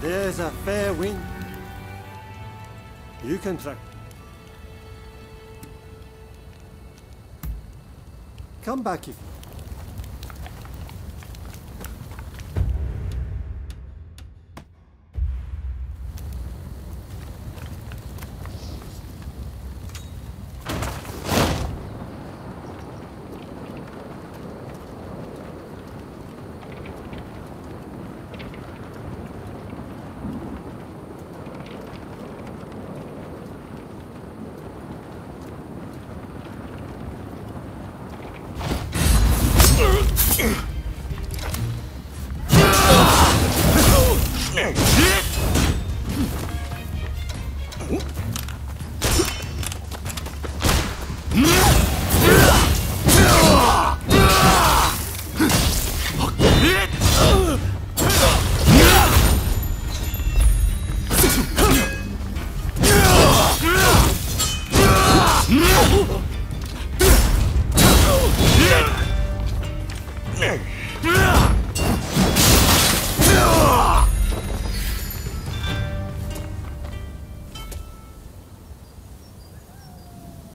There's a fair wind. You can try. Come back if. Yeah! Exactly.